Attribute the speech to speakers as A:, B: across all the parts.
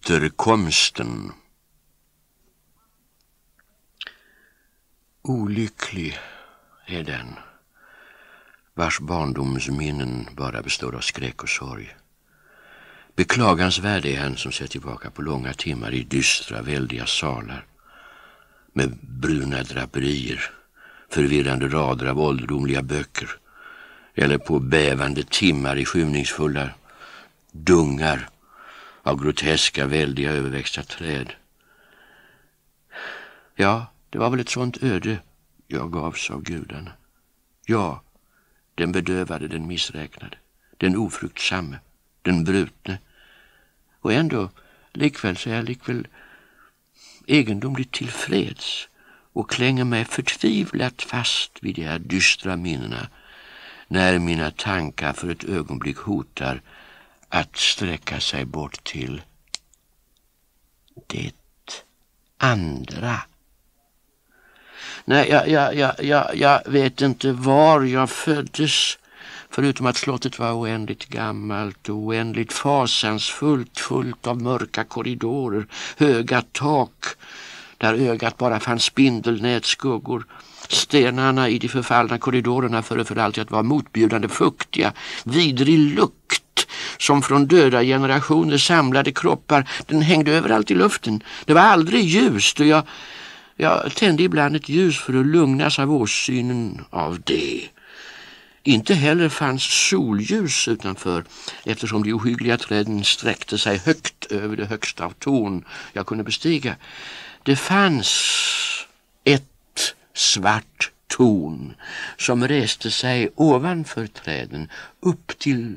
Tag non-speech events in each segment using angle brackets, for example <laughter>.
A: Återkomsten Olycklig är den vars barndomsminnen bara består av skräck och sorg. Beklagansvärd är han som ser tillbaka på långa timmar i dystra, väldiga salar med bruna draperier, förvirrande rader av ålderdomliga böcker eller på bävande timmar i skymningsfulla dungar av groteska, väldiga, överväxta träd. Ja, det var väl ett sånt öde jag gavs av gudarna. Ja, den bedövade, den missräknade, den ofruktsamme, den brutne. Och ändå, likväl så är jag likväl egendomligt tillfreds och klänger mig förtvivlat fast vid de här dystra minnena när mina tankar för ett ögonblick hotar att sträcka sig bort till det andra. Nej, jag, jag, jag, jag, jag vet inte var jag föddes förutom att slottet var oändligt gammalt och oändligt fasansfullt fullt av mörka korridorer, höga tak där ögat bara fann spindelnätskuggor. Stenarna i de förfallna korridorerna föreföll alltid att vara motbjudande fuktiga, vidrig lukt som från döda generationer samlade kroppar. Den hängde överallt i luften. Det var aldrig ljust och jag, jag tände ibland ett ljus för att lugnas av åsynen av det. Inte heller fanns solljus utanför eftersom de ohyggliga träden sträckte sig högt över det högsta av torn jag kunde bestiga. Det fanns ett svart torn som reste sig ovanför träden upp till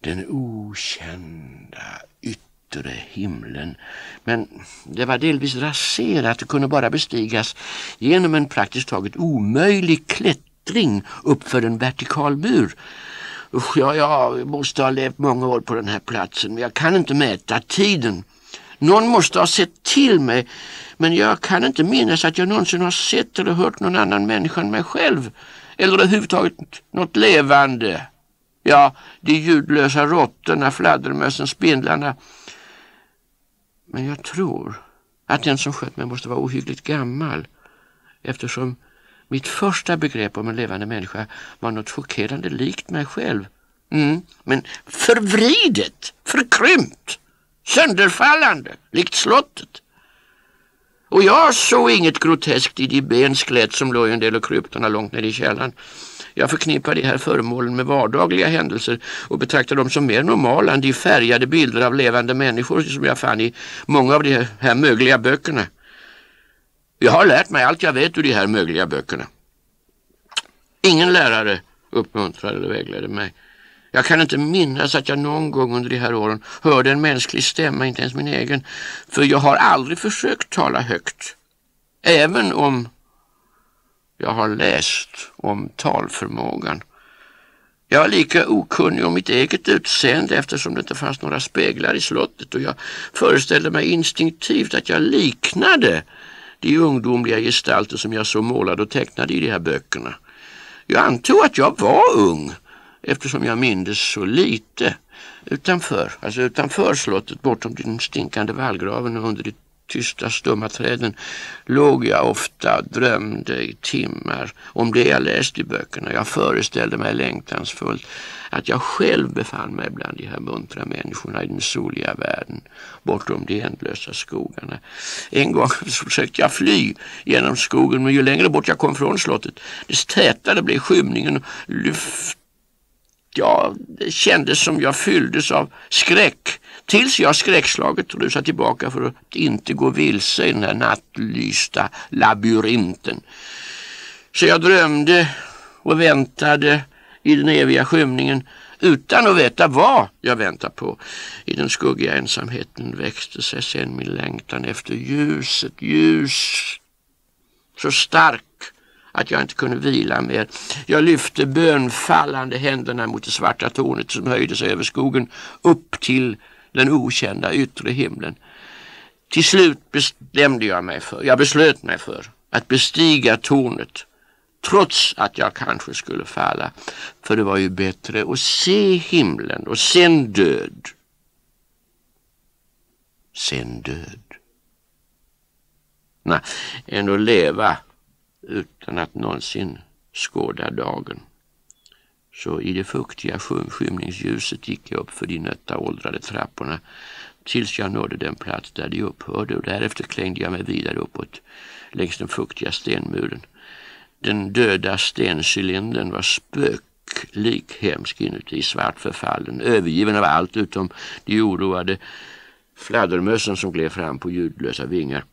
A: den okända yttre himlen. Men det var delvis raserat och kunde bara bestigas genom en praktiskt taget omöjlig klättring uppför en vertikal mur. Usch, ja, jag måste ha levt många år på den här platsen men jag kan inte mäta tiden. Någon måste ha sett till mig men jag kan inte minnas att jag någonsin har sett eller hört någon annan människa än mig själv. Eller överhuvudtaget något levande. Ja, de ljudlösa råttorna, fladdermössen, spindlarna. Men jag tror att den som sköt mig måste vara ohyggligt gammal eftersom mitt första begrepp om en levande människa var något chockerande likt mig själv. Mm, men förvridet, förkrympt sönderfallande, likt slottet. Och jag såg inget groteskt i de benskelett som låg i en del av kryptorna långt ner i källaren. Jag förknippar de här föremålen med vardagliga händelser och betraktar dem som mer normala än de färgade bilder av levande människor som jag fann i många av de här mögliga böckerna. Jag har lärt mig allt jag vet ur de här mögliga böckerna. Ingen lärare uppmuntrade eller vägledde mig. Jag kan inte minnas att jag någon gång under de här åren hörde en mänsklig stämma, inte ens min egen. För jag har aldrig försökt tala högt. Även om jag har läst om talförmågan. Jag är lika okunnig om mitt eget utseende eftersom det inte fanns några speglar i slottet och jag föreställde mig instinktivt att jag liknade de ungdomliga gestalter som jag så målade och tecknade i de här böckerna. Jag antog att jag var ung eftersom jag mindes så lite utanför, alltså utanför slottet bortom den stinkande vallgraven och under de tysta stumma träden låg jag ofta och drömde i timmar om det jag läste i böckerna. Jag föreställde mig längtansfullt att jag själv befann mig bland de här muntra människorna i den soliga världen bortom de ändlösa skogarna. En gång <laughs> försökte jag fly genom skogen men ju längre bort jag kom från slottet desto tätare blev skymningen och lyft ja, det kändes som jag fylldes av skräck. Tills jag skräckslaget rusade tillbaka för att inte gå vilse i den här nattlysta labyrinten. Så jag drömde och väntade i den eviga skymningen utan att veta vad jag väntade på. I den skuggiga ensamheten växte sig sen min längtan efter ljuset, ljus så stark att jag inte kunde vila mer. Jag lyfte bönfallande händerna mot det svarta tornet som höjde sig över skogen upp till den okända yttre himlen. Till slut bestämde jag mig för, jag beslöt mig för att bestiga tornet trots att jag kanske skulle falla. För det var ju bättre att se himlen och sen död sen död. Nej, än att leva utan att någonsin skåda dagen. Så i det fuktiga skymningsljuset gick jag upp för de nötta åldrade trapporna tills jag nådde den plats där de upphörde och därefter klängde jag mig vidare uppåt längs den fuktiga stenmuren. Den döda stencylindern var spöklik hemsk inuti, svart förfallen, övergiven av allt utom de oroade fladdermössen som gled fram på ljudlösa vingar.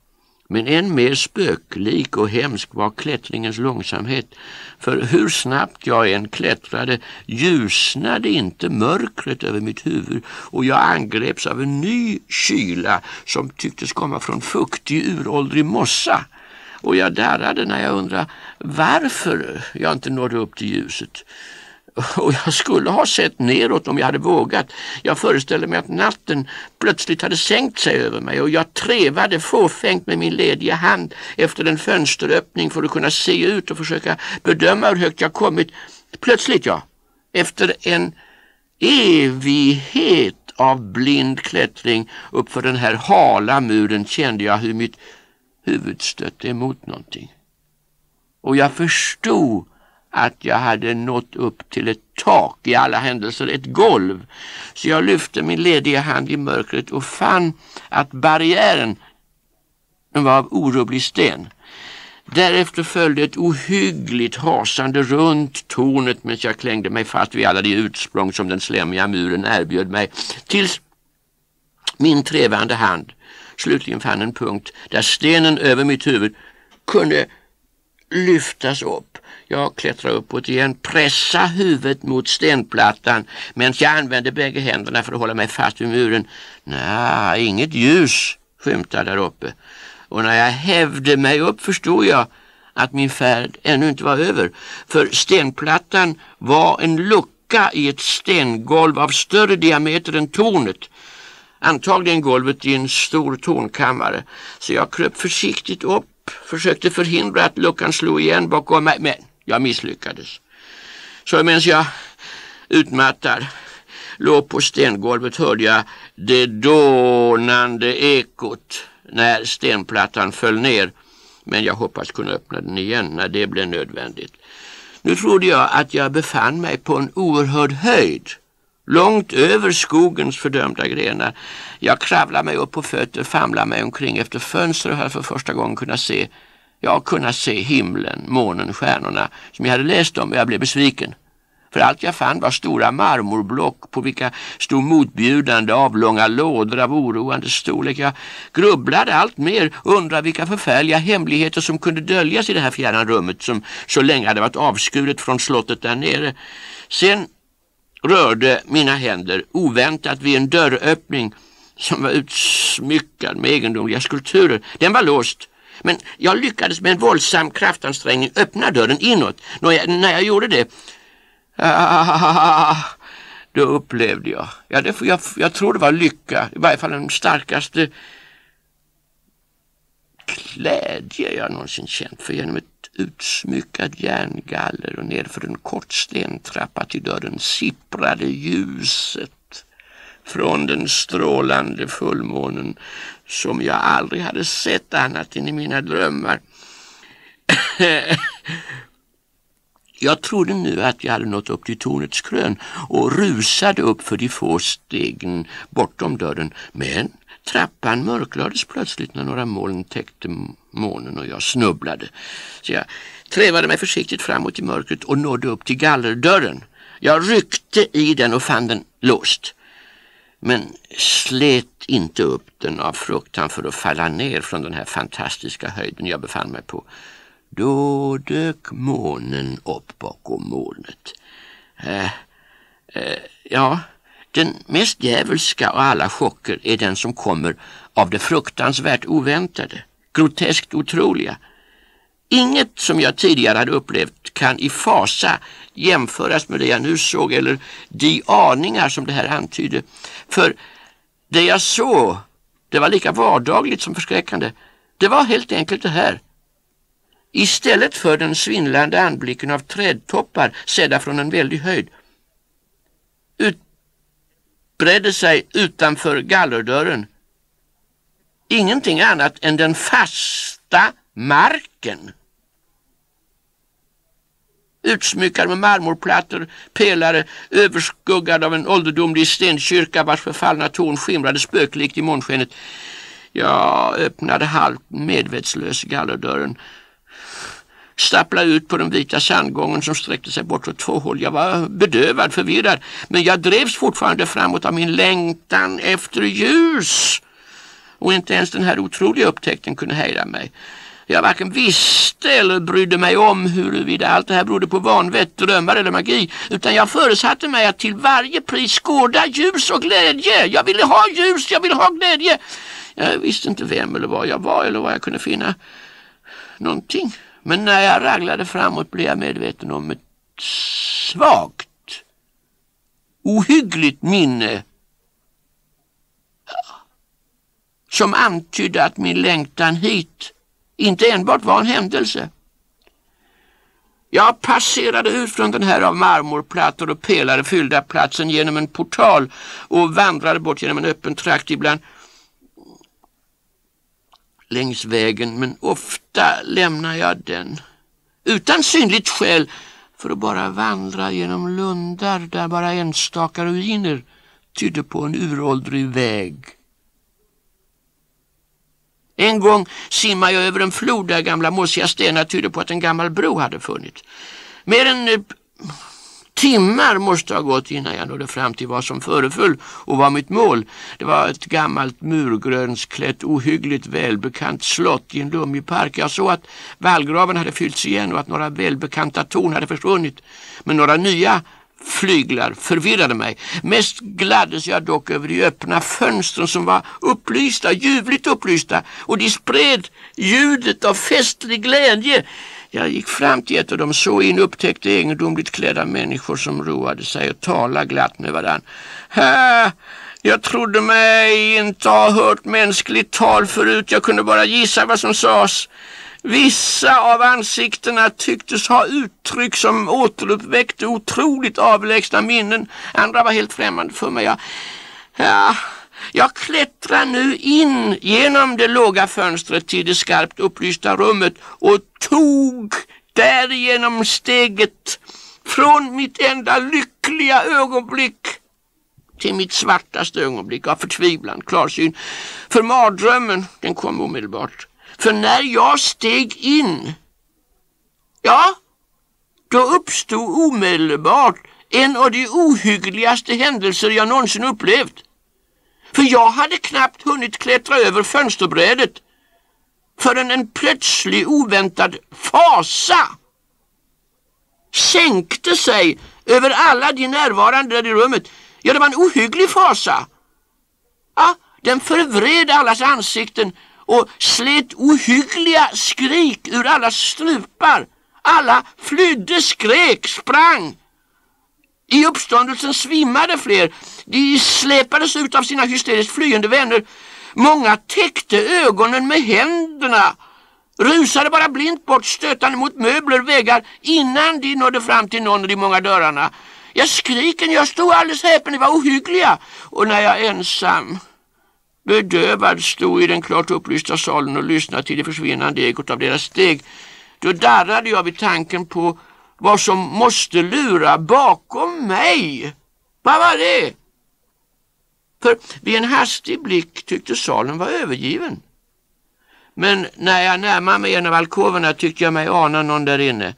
A: Men än mer spöklik och hemsk var klättringens långsamhet. För hur snabbt jag än klättrade ljusnade inte mörkret över mitt huvud och jag angreps av en ny kyla som tycktes komma från fuktig uråldrig mossa. Och jag darrade när jag undrade varför jag inte nådde upp till ljuset. Och jag skulle ha sett neråt om jag hade vågat. Jag föreställde mig att natten plötsligt hade sänkt sig över mig och jag trevade fåfängt med min lediga hand efter en fönsteröppning för att kunna se ut och försöka bedöma hur högt jag kommit. Plötsligt, ja, efter en evighet av blind klättring uppför den här hala muren kände jag hur mitt huvud stötte emot någonting. Och jag förstod att jag hade nått upp till ett tak, i alla händelser ett golv. Så jag lyfte min lediga hand i mörkret och fann att barriären var av orubblig sten. Därefter följde ett ohyggligt hasande runt tornet medan jag klängde mig fast vid alla de utsprång som den slemmiga muren erbjöd mig. Tills min trevande hand slutligen fann en punkt där stenen över mitt huvud kunde lyftas upp. Jag klättrar uppåt igen, pressa huvudet mot stenplattan medan jag använder bägge händerna för att hålla mig fast vid muren. Nej, inget ljus skymtar där uppe. Och när jag hävde mig upp förstod jag att min färd ännu inte var över. För stenplattan var en lucka i ett stengolv av större diameter än tornet. Antagligen golvet i en stor tornkammare. Så jag kröp försiktigt upp försökte förhindra att luckan slog igen bakom mig, men jag misslyckades. Så medan jag utmattad låg på stengolvet hörde jag det dånande ekot när stenplattan föll ner. Men jag hoppas kunna öppna den igen när det blev nödvändigt. Nu trodde jag att jag befann mig på en oerhörd höjd långt över skogens fördömda grenar. Jag kravlar mig upp på fötter, famlar mig omkring efter fönster och har för första gången kunnat se, ja, kunnat se himlen, månen, stjärnorna som jag hade läst om och jag blev besviken. För allt jag fann var stora marmorblock på vilka stod motbjudande avlånga lådor av oroande storlek. Jag grubblade allt mer och undrade vilka förfärliga hemligheter som kunde döljas i det här fjärran rummet som så länge hade varit avskuret från slottet där nere. Sen rörde mina händer oväntat vid en dörröppning som var utsmyckad med egendomliga skulpturer. Den var låst. Men jag lyckades med en våldsam kraftansträngning öppna dörren inåt. När jag, när jag gjorde det ah, då upplevde jag, ja, det, jag, jag tror det var lycka, i varje fall den starkaste glädje jag någonsin känt för genom ett utsmyckad järngaller och nedför en kort stentrappa till dörren sipprade ljuset från den strålande fullmånen som jag aldrig hade sett annat än i mina drömmar. <laughs> Jag trodde nu att jag hade nått upp till tornets krön och rusade upp för de få stegen bortom dörren. Men trappan mörklades plötsligt när några moln täckte månen och jag snubblade. Så jag trävade mig försiktigt framåt i mörkret och nådde upp till gallerdörren. Jag ryckte i den och fann den låst. Men slet inte upp den av fruktan för att falla ner från den här fantastiska höjden jag befann mig på. Då dök månen upp bakom molnet. Eh, eh, ja, den mest djävulska av alla chocker är den som kommer av det fruktansvärt oväntade, groteskt otroliga. Inget som jag tidigare hade upplevt kan i fasa jämföras med det jag nu såg eller de aningar som det här antydde. För det jag såg, det var lika vardagligt som förskräckande. Det var helt enkelt det här. Istället för den svindlande anblicken av trädtoppar sedda från en väldig höjd utbredde sig utanför gallerdörren ingenting annat än den fasta marken. Utsmyckad med marmorplattor, pelare, överskuggad av en ålderdomlig stenkyrka vars förfallna torn skimrade spöklikt i månskenet. Jag öppnade halvt medvetslös gallerdörren stapla ut på den vita sandgången som sträckte sig bort åt två håll. Jag var bedövad, förvirrad, men jag drevs fortfarande framåt av min längtan efter ljus. Och inte ens den här otroliga upptäckten kunde hejda mig. Jag varken visste eller brydde mig om huruvida allt det här berodde på vanvett, drömmar eller magi. Utan jag föresatte mig att till varje pris skåda ljus och glädje. Jag ville ha ljus, jag ville ha glädje. Jag visste inte vem eller var jag var eller var jag kunde finna någonting. Men när jag raglade framåt blev jag medveten om ett svagt, ohyggligt minne som antydde att min längtan hit inte enbart var en händelse. Jag passerade ut från den här av marmorplattor och pelare fyllda platsen genom en portal och vandrade bort genom en öppen trakt ibland längs vägen men ofta lämnar jag den utan synligt skäl för att bara vandra genom lundar där bara enstaka ruiner tydde på en uråldrig väg. En gång simmade jag över en flod där gamla mossiga stenar tydde på att en gammal bro hade funnits. Mer än eh, Timmar måste ha gått innan jag nådde fram till vad som föreföll och var mitt mål. Det var ett gammalt murgrönsklätt ohyggligt välbekant slott i en lummig park. Jag såg att vallgraven hade fyllts igen och att några välbekanta torn hade försvunnit. Men några nya flyglar förvirrade mig. Mest gladdes jag dock över de öppna fönstren som var upplysta, ljuvligt upplysta och de spred ljudet av festlig glädje. Jag gick fram till ett av de så in upptäckte egendomligt klädda människor som roade sig och talade glatt med varann. Hä? Jag trodde mig inte ha hört mänskligt tal förut. Jag kunde bara gissa vad som sades. Vissa av ansiktena tycktes ha uttryck som återuppväckte otroligt avlägsna minnen. Andra var helt främmande för mig. Jag, ja, jag klättrar nu in genom det låga fönstret till det skarpt upplysta rummet och tog därigenom steget från mitt enda lyckliga ögonblick till mitt svartaste ögonblick av förtvivlan, klarsyn. För mardrömmen, den kom omedelbart. För när jag steg in, ja, då uppstod omedelbart en av de ohyggligaste händelser jag någonsin upplevt. För jag hade knappt hunnit klättra över fönsterbrädet förrän en plötslig oväntad fasa sänkte sig över alla de närvarande där i rummet. Ja, det var en ohygglig fasa. Ja, den förvred allas ansikten och slet ohyggliga skrik ur allas strupar. Alla flydde, skrek, sprang. I uppståndelsen svimmade fler. De släpades ut av sina hysteriskt flyende vänner. Många täckte ögonen med händerna. Rusade bara blint bort stötande mot möbler, väggar innan de nådde fram till någon av de många dörrarna. Jag skriken, jag stod alldeles häpen, de var ohyggliga. Och när jag ensam, bedövad, stod i den klart upplysta salen och lyssnade till det försvinnande ekot av deras steg, då darrade jag vid tanken på vad som måste lura bakom mig. Vad var det? För vid en hastig blick tyckte salen vara övergiven. Men när jag närmade mig en av alkoverna tyckte jag mig ana någon där inne.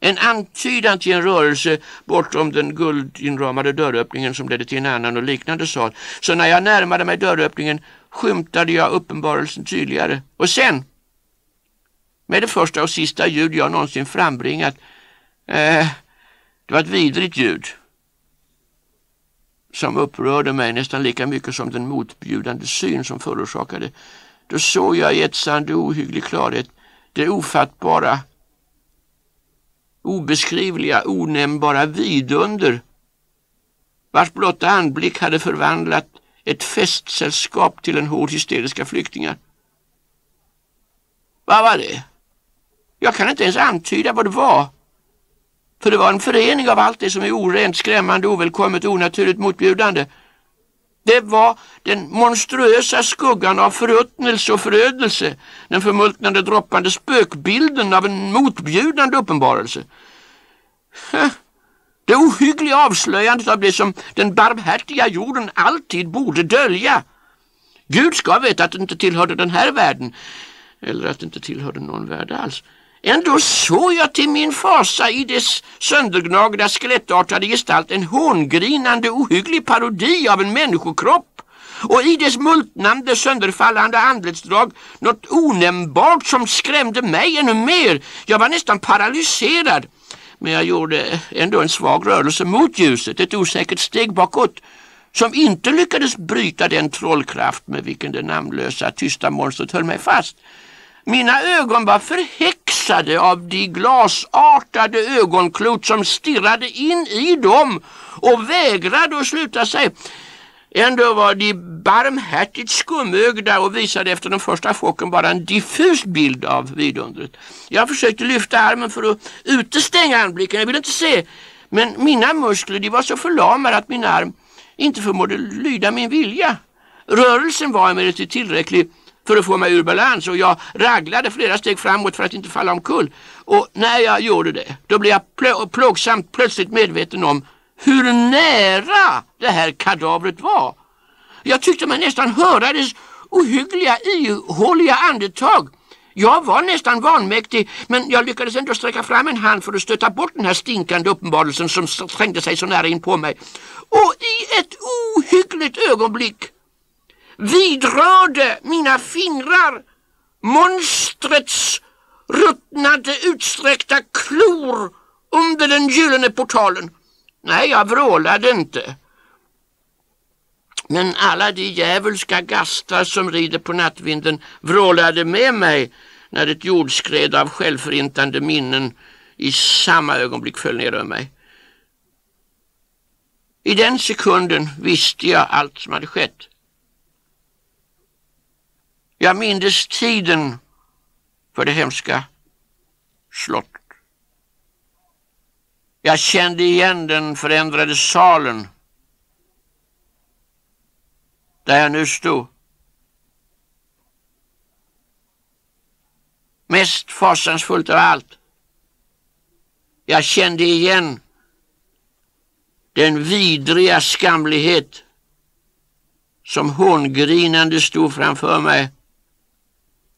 A: En antydan till en rörelse bortom den guldinramade dörröppningen som ledde till en annan och liknande sal. Så när jag närmade mig dörröppningen skymtade jag uppenbarelsen tydligare. Och sen, med det första och sista ljud jag någonsin frambringat, eh, det var ett vidrigt ljud som upprörde mig nästan lika mycket som den motbjudande syn som förorsakade. Då såg jag i ett sand ohygglig klarhet det ofattbara, obeskrivliga, onämnbara vidunder vars blotta anblick hade förvandlat ett festsällskap till en hård hysteriska flyktingar. Vad var det? Jag kan inte ens antyda vad det var. För det var en förening av allt det som är orent, skrämmande, ovälkommet, onaturligt, motbjudande. Det var den monstruösa skuggan av förruttnelse och förödelse, den förmultnande droppande spökbilden av en motbjudande uppenbarelse. Det ohyggliga avslöjandet av det som den barmhärtiga jorden alltid borde dölja. Gud ska veta att det inte tillhörde den här världen, eller att det inte tillhörde någon värld alls. Ändå såg jag till min fasa i dess söndergnagda skelettartade gestalt en hångrinande ohygglig parodi av en människokropp och i dess multnande sönderfallande anletsdrag något onämnbart som skrämde mig ännu mer. Jag var nästan paralyserad. Men jag gjorde ändå en svag rörelse mot ljuset, ett osäkert steg bakåt som inte lyckades bryta den trollkraft med vilken det namnlösa tysta monstret höll mig fast. Mina ögon var förhäxade av de glasartade ögonklot som stirrade in i dem och vägrade att sluta sig. Ändå var de barmhärtigt skumögda och visade efter den första chocken bara en diffus bild av vidundret. Jag försökte lyfta armen för att utestänga anblicken, jag ville inte se. Men mina muskler de var så förlamade att min arm inte förmådde lyda min vilja. Rörelsen var emellertid tillräcklig för att få mig ur balans och jag raglade flera steg framåt för att inte falla omkull. Och när jag gjorde det, då blev jag pl plågsamt plötsligt medveten om hur nära det här kadavret var. Jag tyckte mig nästan höra dess ohyggliga, ihåliga andetag. Jag var nästan vanmäktig men jag lyckades ändå sträcka fram en hand för att stöta bort den här stinkande uppenbarelsen som trängde sig så nära in på mig. Och i ett ohyggligt ögonblick vidrörde mina fingrar monstrets ruttnade utsträckta klor under den gyllene portalen. Nej, jag vrålade inte. Men alla de djävulska gastar som rider på nattvinden vrålade med mig när ett jordskred av självförintande minnen i samma ögonblick föll ner över mig. I den sekunden visste jag allt som hade skett. Jag mindes tiden för det hemska slottet. Jag kände igen den förändrade salen där jag nu stod. Mest fasansfullt av allt. Jag kände igen den vidriga skamlighet som hångrinande stod framför mig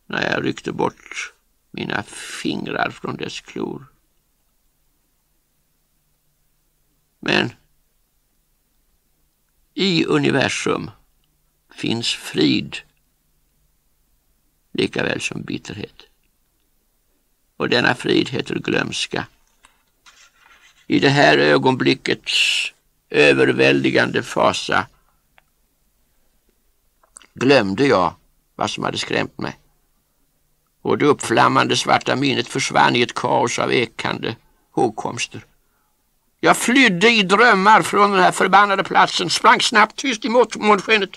A: när jag ryckte bort mina fingrar från dess klor. Men i universum finns frid lika väl som bitterhet. Och denna frid heter glömska. I det här ögonblickets överväldigande fasa glömde jag vad som hade skrämt mig. Och det uppflammande svarta minnet försvann i ett kaos av ekande hågkomster. Jag flydde i drömmar från den här förbannade platsen, sprang snabbt tyst emot månskenet.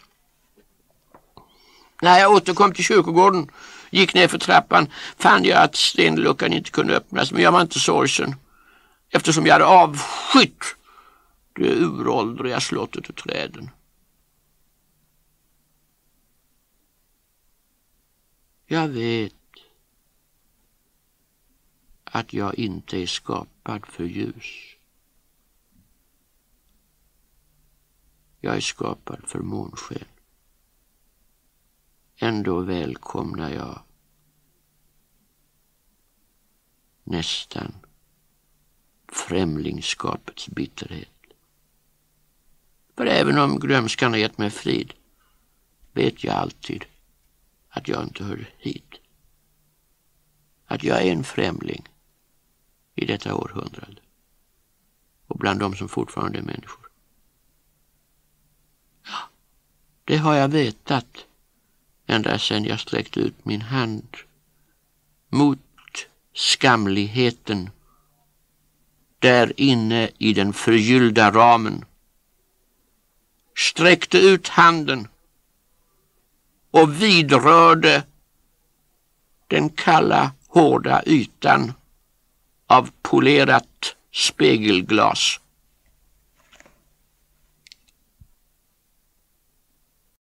A: När jag återkom till kyrkogården, gick ner för trappan, fann jag att stenluckan inte kunde öppnas, men jag var inte sorgsen. Eftersom jag hade avskytt det uråldriga slottet och träden. Jag vet att jag inte är skapad för ljus. Jag är skapad för månsken. Ändå välkomnar jag nästan främlingskapets bitterhet. För även om glömskan har gett mig frid vet jag alltid att jag inte hör hit. Att jag är en främling i detta århundrade och bland de som fortfarande är människor. Det har jag vetat ända sedan jag sträckte ut min hand mot skamligheten där inne i den förgyllda ramen. Sträckte ut handen och vidrörde den kalla, hårda ytan av polerat spegelglas.